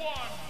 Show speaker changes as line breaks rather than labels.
one,